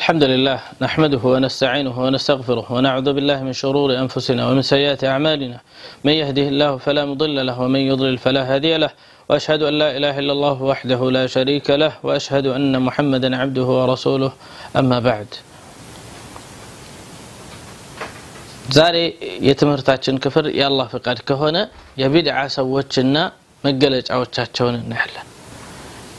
الحمد لله نحمده ونستعينه ونستغفره ونعوذ بالله من شرور أنفسنا ومن سيئات أعمالنا. من يهده الله فلا مضل له ومن يضلل فلا هادي له. وأشهد أن لا إله إلا الله وحده لا شريك له. وأشهد أن محمدا عبده ورسوله. أما بعد. ዛሬ የትምህርታችን كهونا የአላህ ፍቃድ ከሆነ مقلج أو መገለጫዎቻቸውን እናያለን።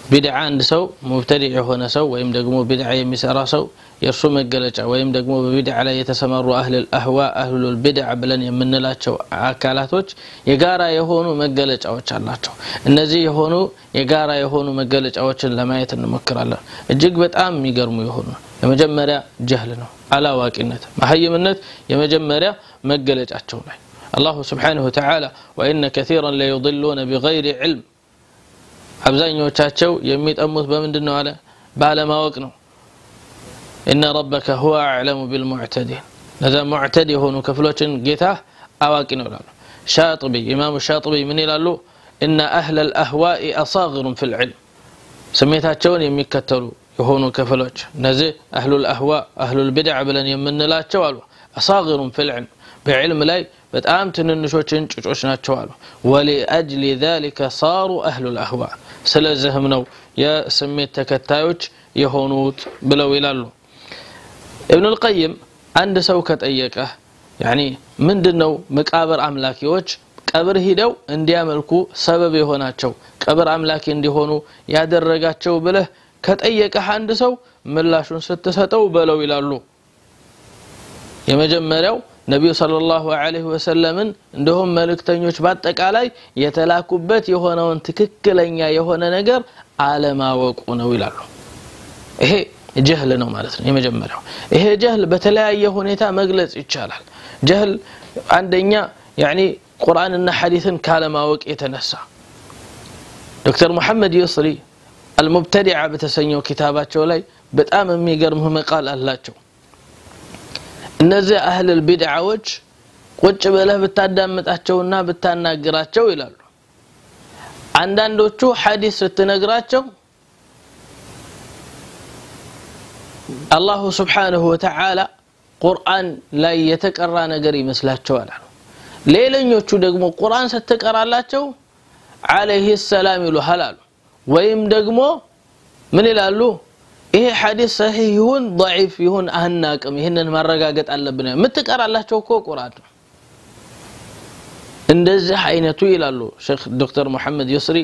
ቢድዓ አንድ ሰው ሙብተዲዕ የሆነ ሰው ወይም ደግሞ ቢድዓ የሚሰራ ሰው የእሱ መገለጫ ወይም ደግሞ በቢድዓ ላይ የተሰማሩ አህልል አህዋ አህሉል ቢድዓ ብለን የምንላቸው አካላቶች የጋራ የሆኑ መገለጫዎች አላቸው። እነዚህ የሆኑ የጋራ የሆኑ መገለጫዎችን ለማየት እንሞክራለን። እጅግ በጣም የሚገርሙ የሆኑ የመጀመሪያ ጀህል ነው፣ አላዋቂነት፣ መሀይምነት የመጀመሪያ መገለጫቸው ላይ አላሁ ስብሓነሁ ተዓላ ወኢነ ከሲራን ለዩድሉነ ቢገይሪ ዕልም አብዛኞቻቸው የሚጠሙት በምንድን ነው አለ ባለማወቅ ነው እነ ረበከ ሁወ አዕለሙ ቢልሙዕተዲን እነዛ ሙዕተድ የሆኑ ክፍሎችን ጌታ አዋቂ ነው ይላሉ ሻጥቢ ኢማሙ ሻጥቢ ምን ይላሉ እነ አህለ ልአህዋኢ አሳግሩን ፊ ልዕልም ስሜታቸውን የሚከተሉ የሆኑ ክፍሎች እነዚህ አህሉ ልአህዋ አህሉ ልቢድዕ ብለን የምንላቸው አሉ አሳግሩን ፊ ልዕልም በዕልም ላይ በጣም ትንንሾች እንጭጮች ናቸው አሉ ወሊአጅሊ ذلك ሳሩ አህሉ ልአህዋ ስለዚህም ነው የስሜት ተከታዮች የሆኑት ብለው ይላሉ። እብኑ ልቀይም አንድ ሰው ከጠየቀ ያኒ ምንድን ነው መቃብር አምላኪዎች ቀብር ሂደው እንዲያመልኩ ሰበብ የሆናቸው ቀብር አምላኪ እንዲሆኑ ያደረጋቸው ብለህ ከጠየቀህ አንድ ሰው ምላሹን ስትሰጠው በለው ይላሉ። የመጀመሪያው ነቢዩ ሰለላሁ ዐለይሂ ወሰለምን እንደሁም መልእክተኞች በአጠቃላይ የተላኩበት የሆነውን ትክክለኛ የሆነ ነገር አለማወቁ ነው ይላሉ። ይሄ ጀህል ነው ማለት ነው የመጀመሪያው። ይሄ ጀህል በተለያየ ሁኔታ መግለጽ ይቻላል። ጀህል አንደኛ ያኒ ቁርአንና ሐዲትን ካለማወቅ የተነሳ ዶክተር መሐመድ ይስሪ አልሙብተዲዓ በተሰኘው ኪታባቸው ላይ በጣም የሚገርም መቃል አላቸው። እነዚህ አህልል ቢድዓዎች ቁጭ ብለህ ብታዳምጣቸውና ብታናግራቸው ይላሉ። አንዳንዶቹ ሐዲስ ስትነግራቸው አላሁ ስብሓንሁ ወተዓላ ቁርአን ላይ የተቀራ ነገር ይመስላቸዋል ሌለኞቹ ደግሞ ቁርአን ስትቀራላቸው አለይህ ሰላም ይሉሃል አሉ። ወይም ደግሞ ምን ይላሉ ይሄ ሐዲስ ሰሂህ ይሁን ضعيف ይሁን አናቅም። ይህንን ማረጋገጥ አለብን። የምትቀራላቸው እኮ ቁርአን እንደዚህ አይነቱ ይላሉ ሼክ ዶክተር መሐመድ ይስሪ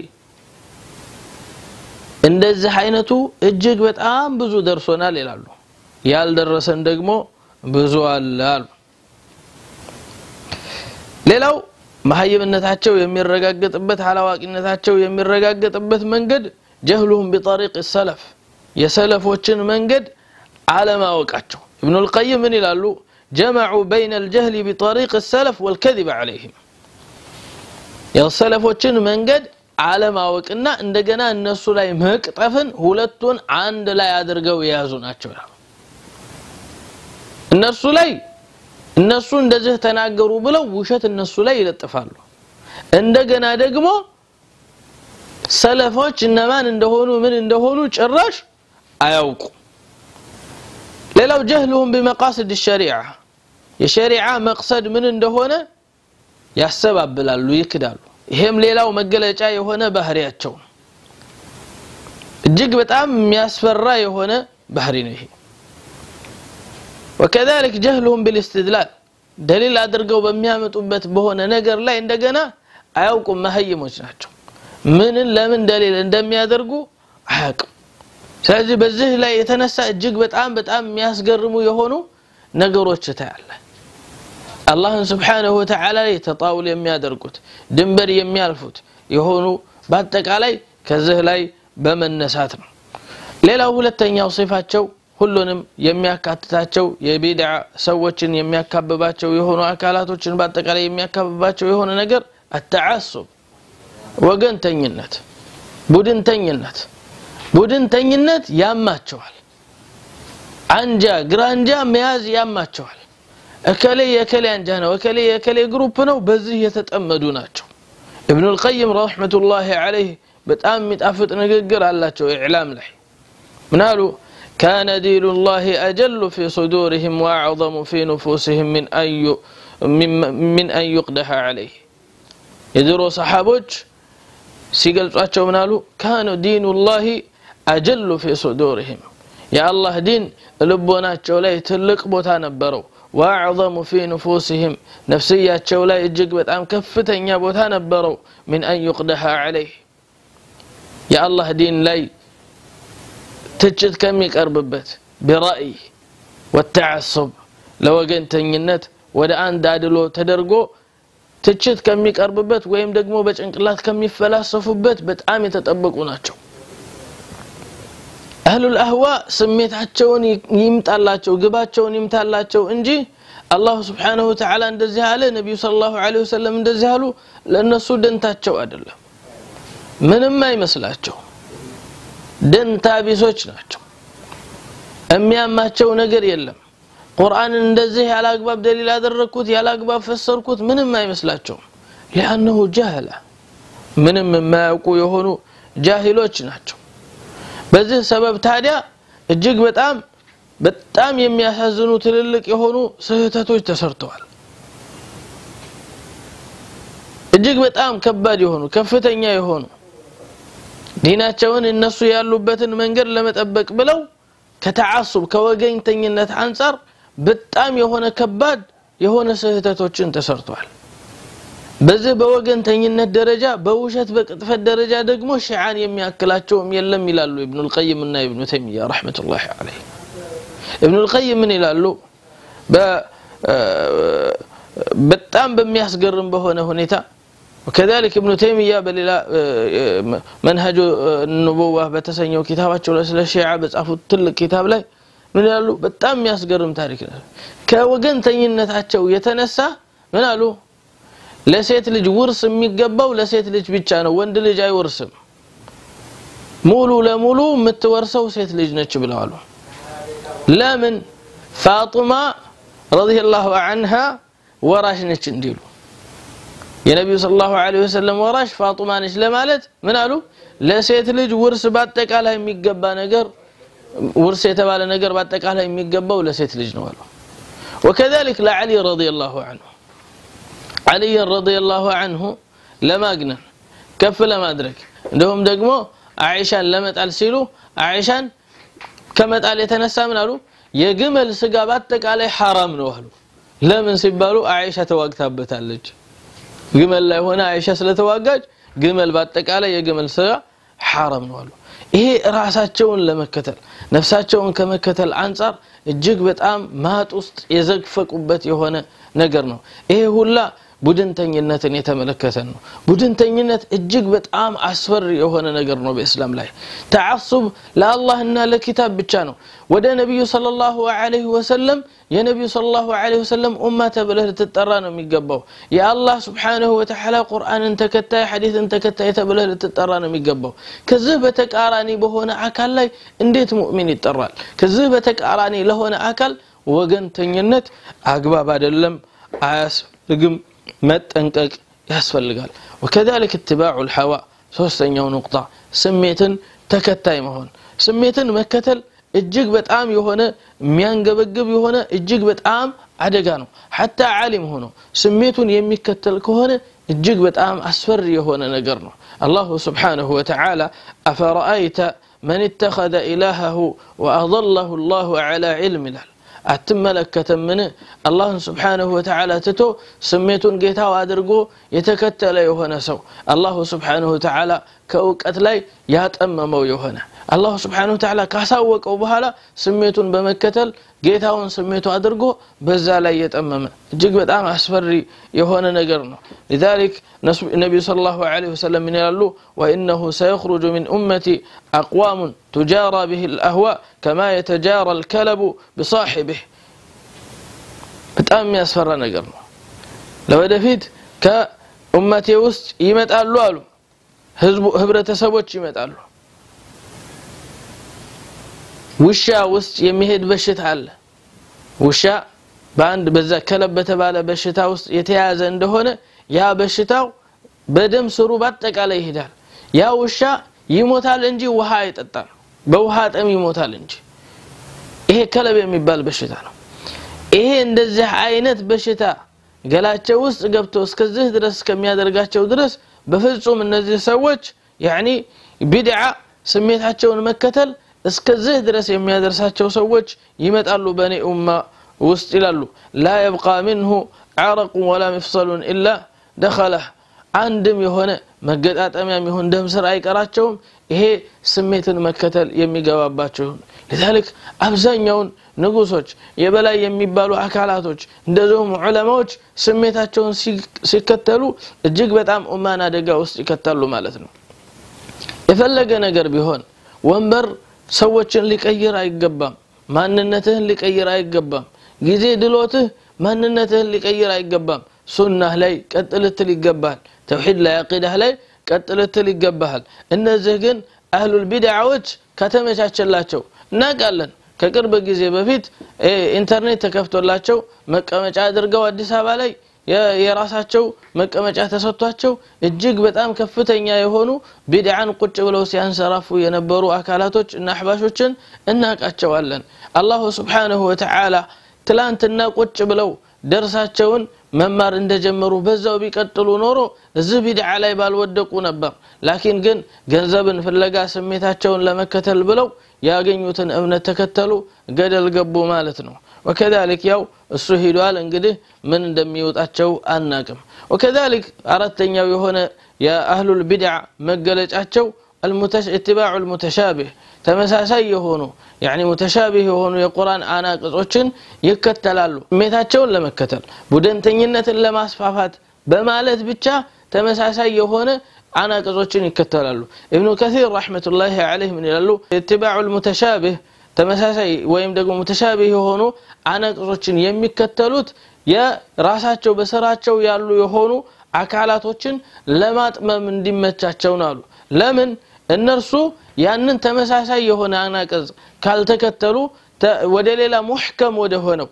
እንደዚህ አይነቱ እጅግ በጣም ብዙ ደርሶናል ይላሉ። ያልደረሰን ደግሞ ብዙ አለ አሉ። ሌላው መሀይብነታቸው የሚረጋገጥበት አላዋቂነታቸው የሚረጋገጥበት መንገድ ጀህሉሁም ቢጠሪቅ ሰለፍ። የሰለፎችን መንገድ አለማወቃቸው። እብኑ ልቀይም ምን ይላሉ? ጀመዑ በይነ ልጀህሊ ቢጠሪቅ ሰለፍ ወልከذብ ዓለይህም። የሰለፎችን መንገድ አለማወቅና እንደገና እነሱ ላይ መቅጠፍን ሁለቱን አንድ ላይ አድርገው የያዙ ናቸው እነርሱ ላይ እነሱ እንደዚህ ተናገሩ ብለው ውሸት እነሱ ላይ ይለጥፋሉ። እንደገና ደግሞ ሰለፎች እነማን እንደሆኑ ምን እንደሆኑ ጭራሽ አያውቁ። ሌላው ጀህልሁም ቢመቃስድ ሸሪዓ የሸሪዓ መቅሰድ ምን እንደሆነ ያሰባብላሉ ይክዳሉ። ይሄም ሌላው መገለጫ የሆነ ባህሪያቸው ነው። እጅግ በጣም የሚያስፈራ የሆነ ባህሪ ነው ይሄ። ወከዛሊክ ጀህሉም ቢልስትድላል ደሊል አድርገው በሚያመጡበት በሆነ ነገር ላይ እንደገና አያውቁም መሀይሞች ናቸው። ምንን ለምን ደሊል እንደሚያደርጉ አያውቅም። ስለዚህ በዚህ ላይ የተነሳ እጅግ በጣም በጣም የሚያስገርሙ የሆኑ ነገሮች ታያለ አላህን ስብሓንሁ ወተዓላ ላይ ተጣውል የሚያደርጉት ድንበር የሚያልፉት የሆኑ በአጠቃላይ ከዚህ ላይ በመነሳት ነው። ሌላው ሁለተኛው ሲፋቸው ሁሉንም የሚያካትታቸው የቢድዓ ሰዎችን የሚያካብባቸው የሆኑ አካላቶችን በአጠቃላይ የሚያካብባቸው የሆነ ነገር አተዓሱብ ወገንተኝነት ቡድንተኝነት ቡድንተኝነት ያማቸዋል አንጃ ግራንጃ መያዝ ያማቸዋል እከሌ የከሌ አንጃ ነው እከሌ የከሌ ግሩፕ ነው በዚህ የተጠመዱ ናቸው እብኑ ልቀይም ረሕመቱላህ አለይህ በጣም የሚጣፍጥ ንግግር አላቸው ኢዕላም ላይ ምናሉ كان دين الله أجل في صدورهم وأعظم في نفوسهم من أن ي- من, من أن يقدح عليه የድሮ ሰሓቦች ሲገልጿቸው ምን አሉ ካኑ ዲኑ ላሂ አጀሉ ፊ ሱዱርህም። የአላህ ዲን ልቦናቸው ላይ ትልቅ ቦታ ነበረው። ወአዕظሙ ፊ ንፉስህም ነፍስያቸው ላይ እጅግ በጣም ከፍተኛ ቦታ ነበረው። ምን አን ዩቅደሐ ዐለይህ የአላህ ዲን ላይ ትችት ከሚቀርብበት ቢራእይ ወተዓሱብ ለወገንተኝነት ወደ አንድ አድሎ ተደርጎ ትችት ከሚቀርብበት ወይም ደግሞ በጭንቅላት ከሚፈላሰፉበት በጣም የተጠበቁ ናቸው አህሉል አህዋ ስሜታቸውን ይምጣላቸው ግባቸውን ይምታላቸው እንጂ አላሁ ስብሓንሁ ተዓላ እንደዚህ አለ ነቢዩ ስለ ላሁ ወሰለም እንደዚህ አሉ። ለእነሱ ደንታቸው አይደለም ምንም አይመስላቸው። ደንታ ቢሶች ናቸው። የሚያማቸው ነገር የለም። ቁርአንን እንደዚህ ያለ አግባብ ደሊል ያደረግኩት ያለ አግባብ ፈሰርኩት ምንም አይመስላቸውም። ሊአነሁ ጃህላ ምንም የማያውቁ የሆኑ ጃሂሎች ናቸው በዚህ ሰበብ ታዲያ እጅግ በጣም በጣም የሚያሳዝኑ ትልልቅ የሆኑ ስህተቶች ተሰርተዋል። እጅግ በጣም ከባድ የሆኑ ከፍተኛ የሆኑ ዲናቸውን እነሱ ያሉበትን መንገድ ለመጠበቅ ብለው ከተዓሱብ ከወገኝተኝነት አንጻር በጣም የሆነ ከባድ የሆነ ስህተቶችን ተሰርተዋል በዚህ በወገንተኝነት ደረጃ በውሸት በቅጥፈት ደረጃ ደግሞ ሽዓን የሚያክላቸውም የለም ይላሉ ኢብኑ ልቀይም እና ኢብኑ ተይሚያ ረሕመቱላህ አለይህ ኢብኑ ልቀይም ምን ይላሉ? በጣም በሚያስገርም በሆነ ሁኔታ وكذلك ابن تيمية بللا منهج النبوة بتسنيو كتاباتشو لسلا الشيعة بتعفو تل كتاب لاي من قالوا بتام ياسقرم تاريخ كوجن تينتاتشو يتنسى من قالوا ለሴት ልጅ ውርስ የሚገባው ለሴት ልጅ ብቻ ነው ወንድ ልጅ አይወርስም ሙሉ ለሙሉ የምትወርሰው ሴት ልጅ ነች ብለዋሉ ለምን ፋጡማ ረዲየላሁ አንሃ ወራሽ ነች እንዲሉ የነቢዩ ስለ ላሁ ለ ወሰለም ወራሽ ፋጡማ ነች ለማለት ምን አሉ ለሴት ልጅ ውርስ በአጠቃላይ የሚገባ ነገር ውርስ የተባለ ነገር በአጠቃላይ የሚገባው ለሴት ልጅ ነው አሉ وكذلك لعلي رضي الله عنه አልይን ረዲየላሁ አንሁ ለማግነን ከፍ ለማድረግ እንዲሁም ደግሞ አይሻን ለመጣል ሲሉ አይሻን ከመጣል የተነሳ ምን አሉ? የግመል ስጋ በአጠቃላይ ሐራም ነው አሉ። ለምን ሲባሉ አይሻ ተዋግታበታለች። ግመል ላይ ሆነ አይሻ ስለተዋጋች ግመል በአጠቃላይ የግመል ስጋ ሐራም ነው አሉ። ይሄ ራሳቸውን ለመከተል ነፍሳቸውን ከመከተል አንጻር እጅግ በጣም ማጥ ውስጥ የዘግፈቁበት የሆነ ነገር ነው። ይሄ ሁላ ቡድንተኝነትን የተመለከተ ነው። ቡድንተኝነት እጅግ በጣም አስፈሪ የሆነ ነገር ነው በእስላም ላይ። ተዓሱብ ለአላህና ለኪታብ ብቻ ነው። ወደ ነቢዩ صለ ላሁ ዐለይሂ ወሰለም የነቢዩ صለ ላሁ ዐለይሂ ወሰለም ኡማ ተብለህ ልትጠራ ነው የሚገባው። የአላህ ስብሓንሁ ወተዓላ ቁርአንን ተከታይ ሐዲትን ተከታይ ተብለህ ልትጠራ ነው የሚገባው። ከዚህ በተቃራኒ በሆነ አካል ላይ እንዴት ሙእሚን ይጠራል? ከዚህ በተቃራኒ ለሆነ አካል ወገንተኝነት አግባብ አይደለም አያስፈልግም መጠንቀቅ ያስፈልጋል ወከذلك اتباع الحواء ሶስተኛው نقطة ስሜትን ተከታይ መሆን ስሜትን መከተል እጅግ በጣም የሆነ የሚያንገበግብ የሆነ እጅግ በጣም አደጋ ነው ሐታ ዓሊም ሆኖ ስሜቱን የሚከተል ከሆነ እጅግ በጣም አስፈሪ የሆነ ነገር ነው አላሁ ስብሓንሁ ወተዓላ አፈረአይተ መን እተኸذ ኢላሃሁ ወአضለሁ አላሁ ዓላ ዕልም ይላል አትመለከተምን አላህን ስብሓንሁ ወተዓላ ትቶ ስሜቱን ጌታው አድርጎ የተከተለ የሆነ ሰው አላሁ ስብሓንሁ ወተዓላ ከእውቀት ላይ ያጠመመው የሆነ الله سبحانه وتعالى كاساوك أو بهالا سميتون بمكتل جيتاون سميتو ادرغو بزالا يتمم جيك بدأم أسفر يهون نجرنا لذلك النبي صلى الله عليه وسلم من يلالو وإنه سيخرج من أمتي أقوام تجارى به الأهواء كما يتجارى الكلب بصاحبه. بدأم أسفر نجرنا لو دفيت كأمتي وسط يمت قالوا هبرة سبوتش يمت قالوا ውሻ ውስጥ የሚሄድ በሽታ አለ። ውሻ በአንድ በዛ ከለብ በተባለ በሽታ ውስጥ የተያዘ እንደሆነ ያ በሽታው በደም ስሩ በአጠቃላይ ይሄዳል። ያ ውሻ ይሞታል እንጂ ውሃ አይጠጣም። በውሃ ጠም ይሞታል እንጂ። ይሄ ከለብ የሚባል በሽታ ነው። ይሄ እንደዚህ አይነት በሽታ ገላቸው ውስጥ ገብቶ እስከዚህ ድረስ እስከሚያደርጋቸው ድረስ በፍጹም እነዚህ ሰዎች ያኒ ቢድዓ ስሜታቸውን መከተል እስከዚህ ድረስ የሚያደርሳቸው ሰዎች ይመጣሉ በእኔ ኡማ ውስጥ ይላሉ። ላ የብቃ ምንሁ ዐረቁ ወላ ምፍሰሉን ኢላ ደኸለህ አንድም የሆነ መገጣጠሚያም ይሁን ደም አይቀራቸውም። ይሄ ስሜትን መከተል የሚገባባቸው ይሁን። ለዛልክ አብዛኛውን ንጉሶች የበላይ የሚባሉ አካላቶች እንደዚሁም ዑለማዎች ስሜታቸውን ሲከተሉ እጅግ በጣም ኡማን አደጋ ውስጥ ይከታሉ ማለት ነው። የፈለገ ነገር ቢሆን ወንበር ሰዎችን ሊቀይር አይገባም። ማንነትህን ሊቀይር አይገባም። ጊዜ ድሎትህ ማንነትህን ሊቀይር አይገባም። ሱናህ ላይ ቀጥ ልትል ተውሒድ ላይ አቂዳህ ላይ ቀጥ ልትል ይገባሃል። እነዚህ ግን አህሉል ቢድዓዎች ከተመቻቸላቸው እናውቃለን። ከቅርብ ጊዜ በፊት ኢንተርኔት ተከፍቶላቸው መቀመጫ አድርገው አዲስ አበባ ላይ የራሳቸው መቀመጫ ተሰጥቷቸው እጅግ በጣም ከፍተኛ የሆኑ ቢድዓን ቁጭ ብለው ሲያንሰራፉ የነበሩ አካላቶች እና አሕባሾችን እናውቃቸዋለን። አላሁ ስብሓንሁ ወተዓላ ትላንትና ቁጭ ብለው ደርሳቸውን መማር እንደጀመሩ በዛው ቢቀጥሉ ኖሮ እዚህ ቢድዓ ላይ ባልወደቁ ነበር። ላኪን ግን ገንዘብን ፍለጋ ስሜታቸውን ለመከተል ብለው ያገኙትን እምነት ተከተሉ ገደል ገቡ ማለት ነው ወከዛሊክ ያው እሱ ሂዷል። እንግዲህ ምን እንደሚወጣቸው አናቅም። ወከዛሊክ አራተኛው የሆነ የአህሉል ቢድዓ መገለጫቸው ኢትባዑ ልሙተሻቢህ ተመሳሳይ የሆኑ ያኒ የሆኑ የቁርአን አናቅጾችን ይከተላሉ። ስሜታቸውን ለመከተል ቡድንተኝነትን ለማስፋፋት በማለት ብቻ ተመሳሳይ የሆነ አናቅጾችን ይከተላሉ። እብኑ ከሲር ረሕመቱላሂ አለይህ ምን ይላሉ? ኢትባዑ ልሙተሻቢህ ተመሳሳይ ወይም ደግሞ ሙተሻቢህ የሆኑ አናቅጾችን የሚከተሉት የራሳቸው በስራቸው ያሉ የሆኑ አካላቶችን ለማጥመም እንዲመቻቸው ነው አሉ። ለምን? እነርሱ ያንን ተመሳሳይ የሆነ አናቅጽ ካልተከተሉ ወደ ሌላ ሙሕከም ወደ ሆነው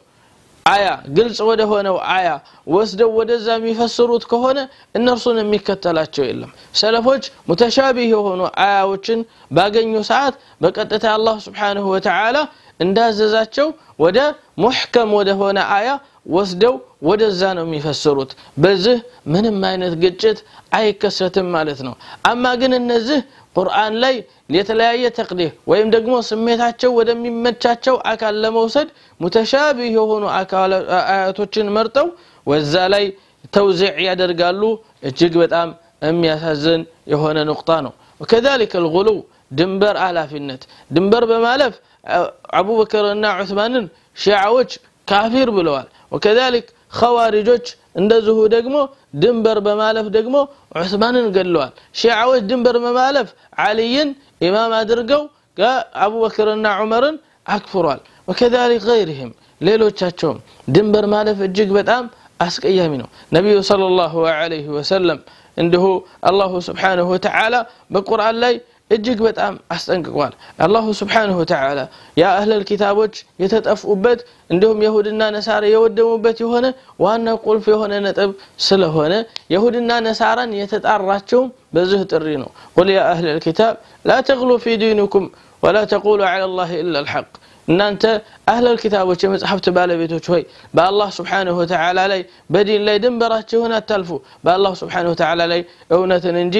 አያ ግልጽ ወደ ሆነው አያ ወስደው ወደዛ የሚፈስሩት ከሆነ እነርሱን የሚከተላቸው የለም። ሰለፎች ሙተሻቢህ የሆኑ አያዎችን ባገኙ ሰዓት በቀጥታ አላህ ስብሓንሁ ወተዓላ እንዳዘዛቸው ወደ ሙሕከም ወደ ሆነ አያ ወስደው ወደዛ ነው የሚፈስሩት በዚህ ምንም አይነት ግጭት አይከሰትም ማለት ነው። አማ ግን እነዚህ ቁርአን ላይ የተለያየ ተቅዲህ ወይም ደግሞ ስሜታቸው ወደሚመቻቸው አካል ለመውሰድ ሙተሻቢህ የሆኑ አያቶችን መርጠው ወዛ ላይ ተውዚዕ ያደርጋሉ። እጅግ በጣም የሚያሳዝን የሆነ ንቁጣ ነው። ወከዛሊክ አልጉሉው ድንበር አላፊነት። ድንበር በማለፍ አቡበክርና ዑስማንን ሺዓዎች ካፊር ብለዋል ወከዛሊክ ኸዋሪጆች እንደዚሁ ደግሞ ድንበር በማለፍ ደግሞ ዑስማንን ገድለዋል ሺዓዎች ድንበር በማለፍ አልይን ኢማም አድርገው አቡበክርና ዑመርን አክፍሯል ወከዛሊክ ገይርህም ሌሎቻቸውም ድንበር ማለፍ እጅግ በጣም አስቀያሚ ነው ነቢዩ صለ ላሁ ዐለይህ ወሰለም እንዲሁ አላሁ ስብሓንሁ ወተዓላ በቁርአን ላይ እጅግ በጣም አስጠንቅቋል። አላሁ ስብሓንሁ ወተዓላ ያ አህለል ኪታቦች የተጠፉበት እንዲሁም የሁድና ነሳራ የወደሙበት የሆነ ዋና ቁልፍ የሆነ ነጥብ ስለሆነ የሁድና ነሳራን የተጣራቸውም በዚህ ጥሪ ነው። ቁል ያ አህለል ኪታብ ላ ተግሉ ፊ ዲንኩም ወላ ተቁሉ ዐላ ላህ ኢላ ልሐቅ እናንተ አህለል ኪታቦች የመጽሐፍት ባለቤቶች ሆይ በአላህ ስብሓንሁ ወተዓላ ላይ በዲን ላይ ድንበራችሁን አታልፉ። በአላህ ስብሓንሁ ወተዓላ ላይ እውነትን እንጂ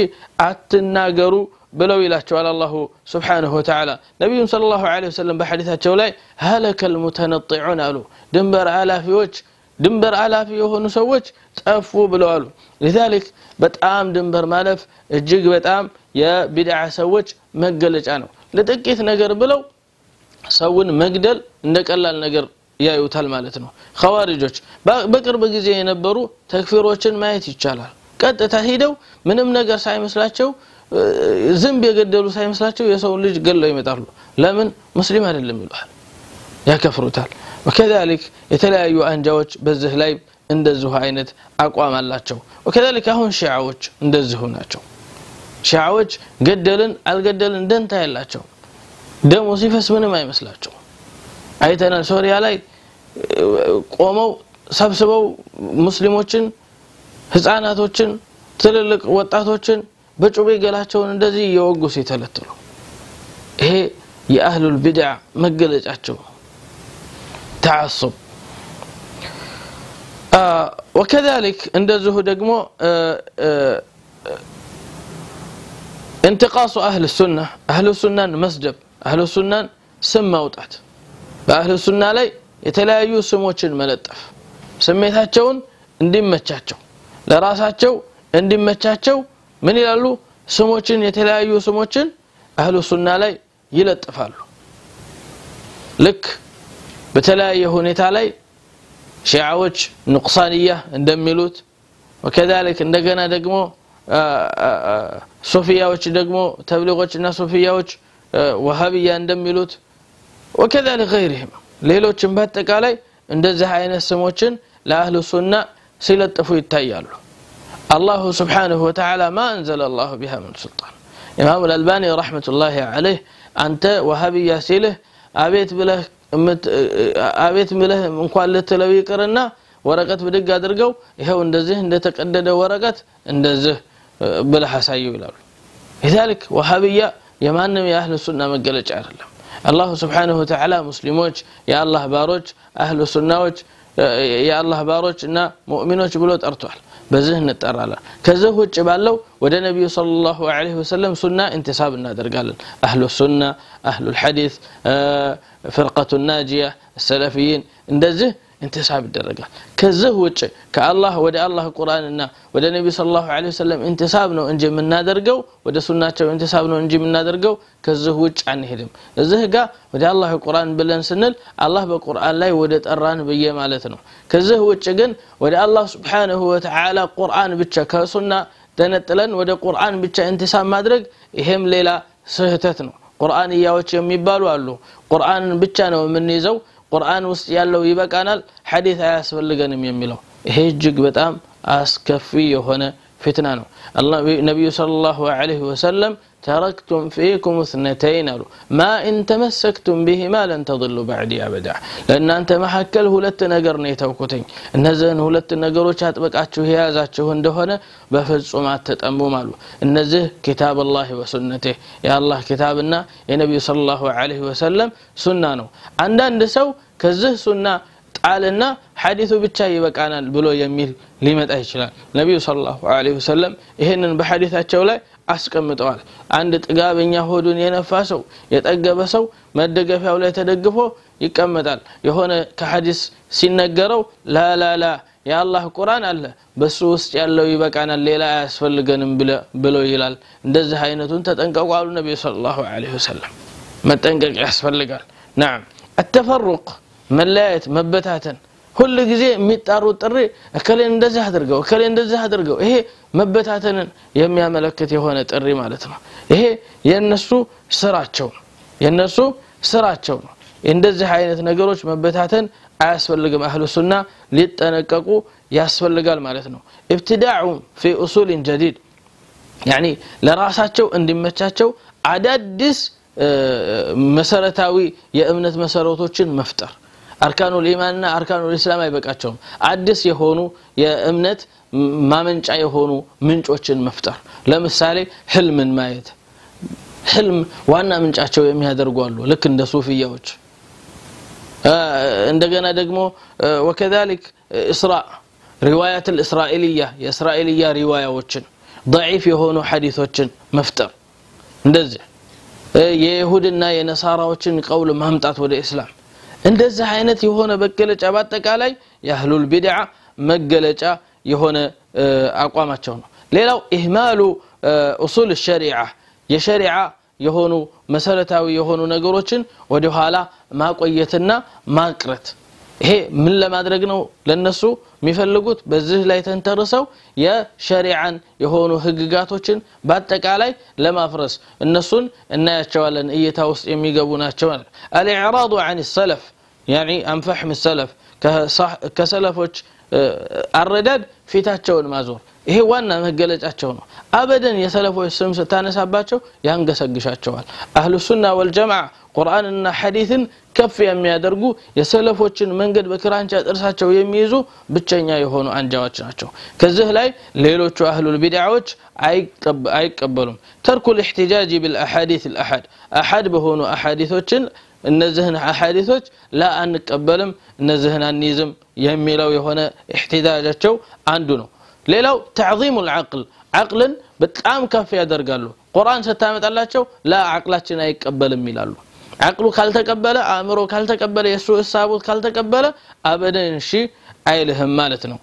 አትናገሩ ብለው ይላቸዋል አላሁ ስብሓንሁ ወተዓላ። ነቢዩም ስለ ላሁ ለ ወሰለም በሐዲታቸው ላይ ሀለከ ልሙተነጢዑን አሉ። ድንበር አላፊዎች ድንበር አላፊ የሆኑ ሰዎች ጠፉ ብለው አሉ። ሊዛሊክ በጣም ድንበር ማለፍ እጅግ በጣም የቢድዓ ሰዎች መገለጫ ነው። ለጥቂት ነገር ብለው ሰውን መግደል እንደ ቀላል ነገር ያዩታል ማለት ነው። ኸዋሪጆች በቅርብ ጊዜ የነበሩ ተክፊሮችን ማየት ይቻላል። ቀጥታ ሂደው ምንም ነገር ሳይመስላቸው ዝንብ የገደሉ ሳይመስላቸው የሰው ልጅ ገለው ይመጣሉ። ለምን? ሙስሊም አይደለም ይሏል ያከፍሩታል። ወከዛሊክ የተለያዩ አንጃዎች በዚህ ላይ እንደዚሁ አይነት አቋም አላቸው። ወከዛሊክ አሁን ሺዓዎች እንደዚሁ ናቸው። ሺዓዎች ገደልን አልገደልን ደንታ ያላቸው ደሙ ሲፈስ ምንም አይመስላቸው። አይተናል ሶሪያ ላይ ቆመው ሰብስበው ሙስሊሞችን ህፃናቶችን ትልልቅ ወጣቶችን በጩቤ ገላቸውን እንደዚህ እየወጉ ሲተለትሉ። ይሄ የአህሉል ቢድዓ መገለጫቸው ተዓሱብ። ወከዛሊክ እንደዚሁ ደግሞ እንትቃሱ አህል ሱና አህል ሱናን መስደብ አህል ሱናን ስም ማውጣት። በአህል ሱና ላይ የተለያዩ ስሞችን መለጠፍ ስሜታቸውን እንዲመቻቸው ለራሳቸው እንዲመቻቸው ምን ይላሉ? ስሞችን የተለያዩ ስሞችን አህሉ ሱና ላይ ይለጥፋሉ። ልክ በተለያየ ሁኔታ ላይ ሺዓዎች ንቁሳንያ እንደሚሉት ወከዛሊክ እንደገና ደግሞ ሶፊያዎች ደግሞ ተብሊጎች እና ሶፊያዎች ወሃብያ እንደሚሉት ወከዛሊክ ገይርህም ሌሎችም በአጠቃላይ እንደዚህ አይነት ስሞችን ለአህሉ ሱና ሲለጥፉ ይታያሉ አላሁ ስብሓንሁ ወተዓላ ማ አንዘለ አላሁ ቢሃ ምን ሱልጣን ኢማሙ ልአልባኒ ረሕመቱላሂ አለይህ አንተ ወሃብያ ሲልህ አቤት ብለህ አቤት ብለህ እንኳን ልትለው ይቅርና ወረቀት ብድግ አድርገው ይኸው እንደዚህ እንደተቀደደ ወረቀት እንደዚህ ብለህ አሳየው ይላሉ። ሊዛሊክ ወሃብያ የማንም የአህል ሱና መገለጫ አይደለም። አላሁ ስብሓንሁ ወተዓላ ሙስሊሞች የአላህ ባሮች አህሉ ሱናዎች የአላህ ባሮች እና ሙእሚኖች ብሎ ጠርቷል بزه نتقر على كزه هو جبالو وده صلى الله عليه وسلم سنة انتساب النادر قال أهل السنة أهل الحديث فرقة الناجية السلفيين اندزه እንቲሳብ ይደረጋል ከዚህ ውጭ ከአላህ ወደ አላህ ቁርአንና ወደ ነቢዩ ስለ ላሁ ወሰለም እንቲሳብ ነው እንጂ የምናደርገው ወደ ሱናቸው እንቲሳብ ነው እንጂ የምናደርገው ከዚህ ውጭ አንሄድም። እዚህ ጋ ወደ አላህ ቁርአን ብለን ስንል አላህ በቁርአን ላይ ወደ ጠራን ብዬ ማለት ነው። ከዚህ ውጭ ግን ወደ አላህ ስብሓንሁ ወተዓላ ቁርአን ብቻ ከሱና ተነጥለን ወደ ቁርአን ብቻ እንቲሳብ ማድረግ ይሄም ሌላ ስህተት ነው። ቁርአንያዎች የሚባሉ አሉ። ቁርአንን ብቻ ነው የምንይዘው ቁርአን ውስጥ ያለው ይበቃናል ሐዲስ አያስፈልገንም የሚለው ይሄ እጅግ በጣም አስከፊ የሆነ ፊትና ነው ነቢዩ ስለ ላሁ ወሰለም تركتم فيكم اثنتين አሉ ما إن تمسكتم بهما لن تضلوا بعدي أبدا لأن أنت መካከል ሁለት ነገር ነው የተውኩትኝ እነዚህን ሁለት ነገሮች አጥበቃችሁ የያዛችሁ እንደሆነ በፍጹም አትጠሙም አሉ እነዚህ ኪታብ አላህ ወሱነቴ የአላህ ኪታብና የነቢዩ صلى الله عليه وسلم ሱና ነው አንዳንድ ሰው ከዚህ ሱና ጣልና ሐዲቱ ብቻ ይበቃናል ብሎ የሚል ሊመጣ ይችላል ነቢዩ صلى الله عليه وسلم ይህንን በሐዲታቸው ላይ አስቀምጠዋል። አንድ ጥጋበኛ ሆዱን የነፋ ሰው የጠገበ ሰው መደገፊያው ላይ ተደግፎ ይቀመጣል። የሆነ ከሐዲስ ሲነገረው ላላላ የአላህ ቁርአን አለ በሱ ውስጥ ያለው ይበቃናል ሌላ አያስፈልገንም ብለው ይላል። እንደዚህ አይነቱን ተጠንቀቁ አሉ ነቢ ስለ ላሁ ወሰለም። መጠንቀቅ ያስፈልጋል። ናም አተፈሩቅ መለያየት መበታተን። ሁል ጊዜ የሚጣሩት ጥሪ እከሌን እንደዚህ አድርገው እከሌን እንደዚህ አድርገው ይሄ መበታተንን የሚያመለክት የሆነ ጥሪ ማለት ነው። ይሄ የነሱ ስራቸው ነው። የነሱ ስራቸው ነው። እንደዚህ አይነት ነገሮች መበታተን አያስፈልግም። አህሉ ሱና ሊጠነቀቁ ያስፈልጋል ማለት ነው። ኢብትዳዑም ፊ ኡሱልን ጀዲድ ያኒ ለራሳቸው እንዲመቻቸው አዳዲስ መሰረታዊ የእምነት መሰረቶችን መፍጠር አርካኑ ልኢማንና አርካኑ ልእስላም አይበቃቸውም አዲስ የሆኑ የእምነት ማመንጫ የሆኑ ምንጮችን መፍጠር ለምሳሌ ህልምን ማየት ህልም ዋና ምንጫቸው የሚያደርጉ አሉ ልክ እንደ ሱፍያዎች እንደገና ደግሞ ወከዛሊክ እስራ ሪዋያት ልእስራኤልያ የእስራኤልያ ሪዋያዎችን ضعيف የሆኑ ሐዲቶችን መፍጠር እንደዚህ የይሁድና የነሳራዎችን ቀውል ማምጣት ወደ እስላም እንደዚህ አይነት የሆነ መገለጫ በአጠቃላይ የአህሉል ቢድዓ መገለጫ የሆነ አቋማቸው ነው። ሌላው ኢህማሉ ኡሱል ሸሪዓ የሸሪዓ የሆኑ መሰረታዊ የሆኑ ነገሮችን ወደ ኋላ ማቆየትና ማቅረት ይሄ ምን ለማድረግ ነው ለነሱ የሚፈልጉት? በዚህ ላይ ተንተርሰው የሸሪዓን የሆኑ ህግጋቶችን በአጠቃላይ ለማፍረስ እነሱን እናያቸዋለን። እይታ ውስጥ የሚገቡ ናቸው። አልኢዕራዱ አን ሰለፍ ያኒ አን ሰለፍ ከሰለፎች አረዳድ ፊታቸውን ማዞር። ይሄ ዋና መገለጫቸው ነው። አበደን የሰለፎች ስም ስታነሳባቸው ያንገሰግሻቸዋል። አህሉ ሱና ወልጀማዓ ቁርአንና ሐዲትን ከፍ የሚያደርጉ የሰለፎችን መንገድ በክራንቻ ጥርሳቸው የሚይዙ ብቸኛ የሆኑ አንጃዎች ናቸው። ከዚህ ላይ ሌሎቹ አህሉል ቢድዓዎች አይቀበሉም። ተርኩ ልእሕትጃጅ ብልአሓዲት ልአሓድ አሓድ በሆኑ አሓዲቶችን እነዚህን አሐዲቶች ላ አንቀበልም እነዚህን አንይዝም የሚለው የሆነ እሕትጃጃቸው አንዱ ነው። ሌላው ተዕዚሙ ልዓቅል ዓቅልን በጣም ከፍ ያደርጋሉ። ቁርአን ስታመጣላቸው ላ ዓቅላችን አይቀበልም ይላሉ ዓቅሉ ካልተቀበለ አእምሮ ካልተቀበለ የእሱ እሳቦት ካልተቀበለ አበደን እሺ? አይልህም ማለት ነው።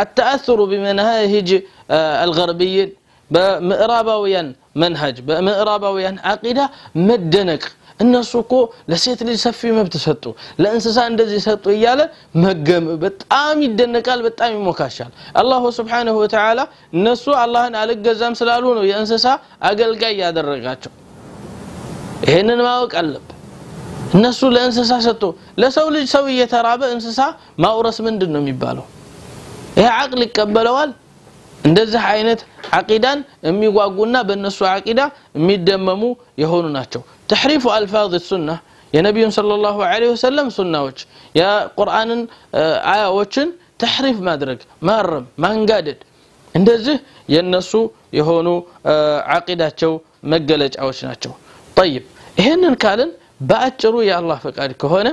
አተአثሩ ቢመንሃጅ አልገርብይን በምዕራባውያን መንሃጅ በምዕራባውያን አቂዳ መደነቅ። እነሱ እኮ ለሴት ልጅ ሰፊ መብት ሰጡ ለእንስሳ እንደዚህ ሰጡ እያለ መገም በጣም ይደነቃል በጣም ይሞካሻል። አላሁ ስብሓንሁ ወተዓላ እነሱ አላህን አልገዛም ስላሉ ነው የእንስሳ አገልጋይ ያደረጋቸው ይህንን ማወቅ አለብ እነሱ ለእንስሳ ሰጡ ለሰው ልጅ ሰው እየተራበ እንስሳ ማውረስ ምንድን ነው የሚባለው? ይሄ አቅል ይቀበለዋል? እንደዚህ አይነት አቂዳን የሚጓጉና በእነሱ አቂዳ የሚደመሙ የሆኑ ናቸው። ተሕሪፉ አልፋዝ ሱና የነቢዩን صለ ላሁ ወሰለም ሱናዎች የቁርአንን አያዎችን ተሕሪፍ ማድረግ ማረም ማንጋደድ እንደዚህ የነሱ የሆኑ አቂዳቸው መገለጫዎች ናቸው ጠይብ ይህንን ካልን በአጭሩ የአላህ ፈቃድ ከሆነ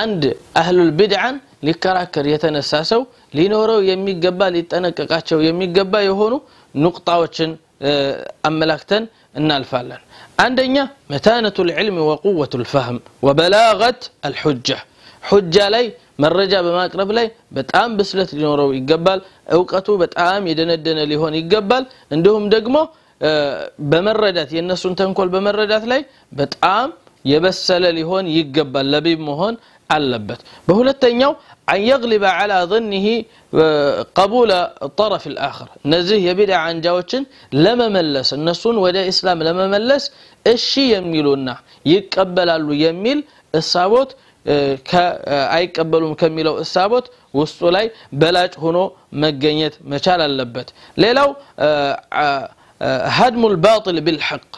አንድ አህሉል ቢድዓን ሊከራከር የተነሳ ሰው ሊኖረው የሚገባ ሊጠነቀቃቸው የሚገባ የሆኑ ኑቅጣዎችን አመላክተን እናልፋለን አንደኛ መታነቱ ልዕልም ወቁወቱ ልፈህም ወበላغት አልሑጃ ሑጃ ላይ መረጃ በማቅረብ ላይ በጣም ብስለት ሊኖረው ይገባል እውቀቱ በጣም የደነደነ ሊሆን ይገባል እንዲሁም ደግሞ በመረዳት የእነሱን ተንኮል በመረዳት ላይ በጣም የበሰለ ሊሆን ይገባል ለቢብ መሆን አለበት። በሁለተኛው አን የግሊበ ዓላ ظንህ ቀቡለ ጠረፍ ልአኽር እነዚህ የቢድዓ አንጃዎችን ለመመለስ እነሱን ወደ ኢስላም ለመመለስ እሺ የሚሉና ይቀበላሉ የሚል እሳቦት አይቀበሉም ከሚለው እሳቦት ውስጡ ላይ በላጭ ሆኖ መገኘት መቻል አለበት። ሌላው هدم الباطل بالحق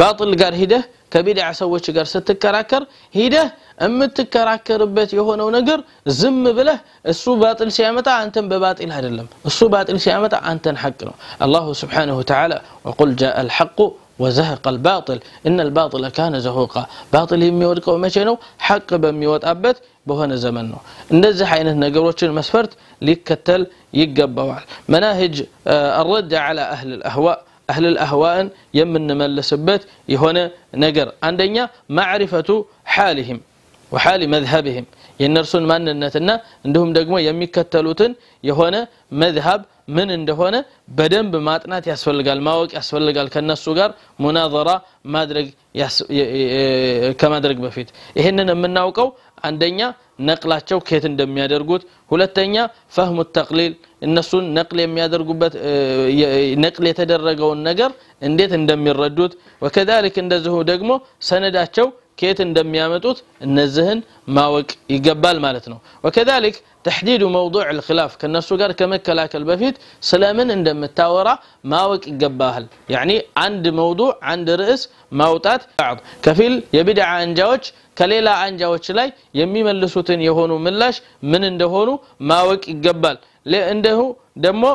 باطل ጋር ሂደህ ከቢድዓ ሰዎች ጋር ስትከራከር ሂደህ የምትከራከርበት የሆነው ነገር ዝም ብለህ እሱ ባጢል ሲያመጣ አንተን በባጢል አይደለም እሱ ባጢል ሲያመጣ አንተን ሐቅ ነው አላሁ ስብሓንሁ ተዓላ ወቁል ጃአ አልሐቁ وزهق الباطل إن الباطل كان زهوقا باطل የሚወድቀው መቼ ነው ሐቅ በሚወጣበት በሆነ ዘመን ነው እንደዚህ አይነት ነገሮችን መስፈርት ሊከተል ይገባዋል መናህጅ الرد على أهل الأهواء أهل الأهواء የምንመልስበት የሆነ ነገር አንደኛ ማዕሪፈቱ ሓልህም ወሓሊ መዝሀብህም የእነርሱን ማንነትና እንዲሁም ደግሞ የሚከተሉትን የሆነ መዝሀብ ምን እንደሆነ በደንብ ማጥናት ያስፈልጋል ማወቅ ያስፈልጋል። ከነሱ ጋር ሙናዘራ ማድረግ ከማድረግ በፊት ይህንን የምናውቀው አንደኛ ነቅላቸው ከየት እንደሚያደርጉት ሁለተኛ ፈህሙ ተቅሊል እነሱን ነቅል የሚያደርጉበት ነቅል የተደረገውን ነገር እንዴት እንደሚረዱት ወከዛሊክ እንደዚሁ ደግሞ ሰነዳቸው ከየት እንደሚያመጡት እነዚህን ማወቅ ይገባል ማለት ነው። ወከዛሊክ ተሕዲዱ መውضዕ ልክላፍ ከእነሱ ጋር ከመከላከል በፊት ስለምን እንደምታወራ ማወቅ ይገባሃል። ያኒ አንድ መውضዕ አንድ ርዕስ ማውጣት ከፊል የቢድዓ አንጃዎች ከሌላ አንጃዎች ላይ የሚመልሱትን የሆኑ ምላሽ ምን እንደሆኑ ማወቅ ይገባል። እንዲሁ ደግሞ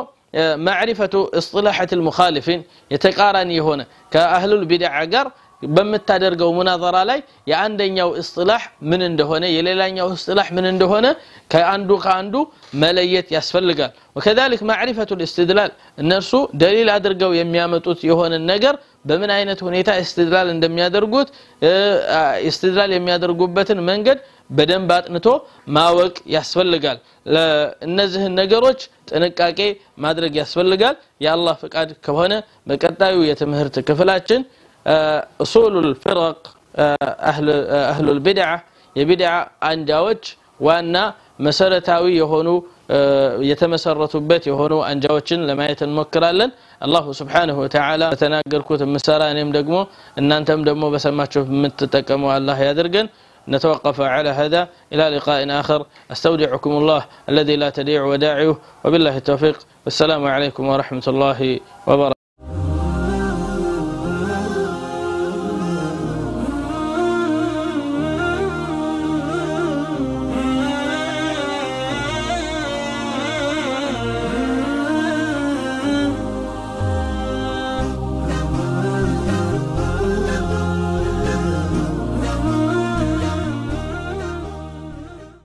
ማዕሪፈቱ እስጥላሐት ልሙኻሊፊን የተቃራኒ የሆነ ከአህሉል ቢድዓ ጋር በምታደርገው ሙናዘራ ላይ የአንደኛው እስጥላህ ምን እንደሆነ የሌላኛው እስጥላህ ምን እንደሆነ ከአንዱ ከአንዱ መለየት ያስፈልጋል። ወከዛሊክ ማዕሪፈቱ ልእስትድላል እነርሱ ደሊል አድርገው የሚያመጡት የሆነ ነገር በምን አይነት ሁኔታ እስትድላል እንደሚያደርጉት እስትድላል የሚያደርጉበትን መንገድ በደንብ አጥንቶ ማወቅ ያስፈልጋል። እነዚህን ነገሮች ጥንቃቄ ማድረግ ያስፈልጋል። የአላህ ፍቃድ ከሆነ በቀጣዩ የትምህርት ክፍላችን እሱሉ ልፍረቅ አህሉ ልቢድዓ የቢድዓ አንጃዎች ዋና መሰረታዊ የሆኑ የተመሰረቱበት የሆኑ አንጃዎችን ለማየት እንሞክራለን አላሁ ስብሓንሁ ወተዓላ በተናገርኩት የምሰራ እኔም ደግሞ እናንተም ደግሞ በሰማችሁ የምትጠቀሙ አላህ ያድርገን نتوقف على هذا إلى لقاء آخر أستودعكم الله الذي لا تديع ودائعه وبالله التوفيق والسلام عليكم ورحمة الله وبركاته